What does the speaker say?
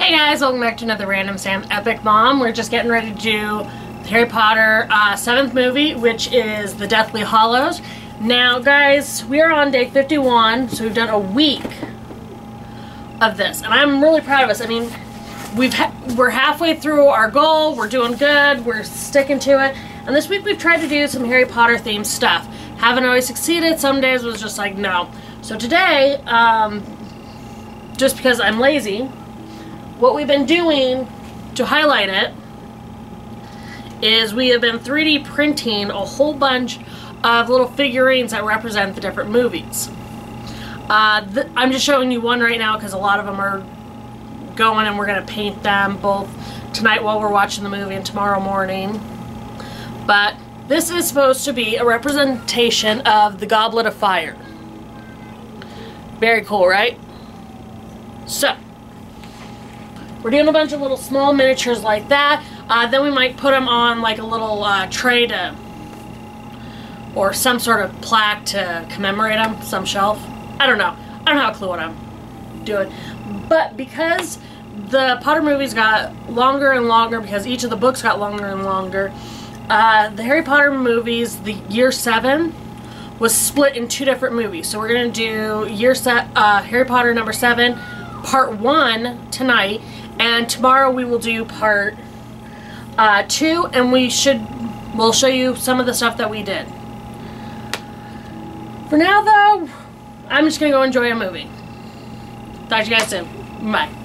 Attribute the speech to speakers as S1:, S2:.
S1: Hey guys, welcome back to another Random Sam Epic Mom. We're just getting ready to do Harry Potter uh, seventh movie, which is The Deathly Hallows. Now, guys, we are on day 51, so we've done a week of this, and I'm really proud of us. I mean, we've ha we're halfway through our goal. We're doing good. We're sticking to it. And this week we've tried to do some Harry Potter themed stuff. Haven't always succeeded. Some days was just like no. So today, um, just because I'm lazy, what we've been doing to highlight it is we have been 3D printing a whole bunch of little figurines that represent the different movies. Uh, I'm just showing you one right now because a lot of them are going and we're going to paint them both tonight while we're watching the movie and tomorrow morning. But this is supposed to be a representation of the Goblet of Fire. Very cool, right? So, we're doing a bunch of little small miniatures like that. Uh, then we might put them on like a little uh, tray to, or some sort of plaque to commemorate them, some shelf. I don't know. I don't have a clue what I'm doing. But because the Potter movies got longer and longer, because each of the books got longer and longer, uh, the Harry Potter movies, the year seven, was split in two different movies. So we're to do year set, uh, Harry Potter number seven, part one tonight, and tomorrow we will do part uh, two, and we should, we'll show you some of the stuff that we did. For now, though, I'm just going to go enjoy a movie. Talk to you guys soon. Bye.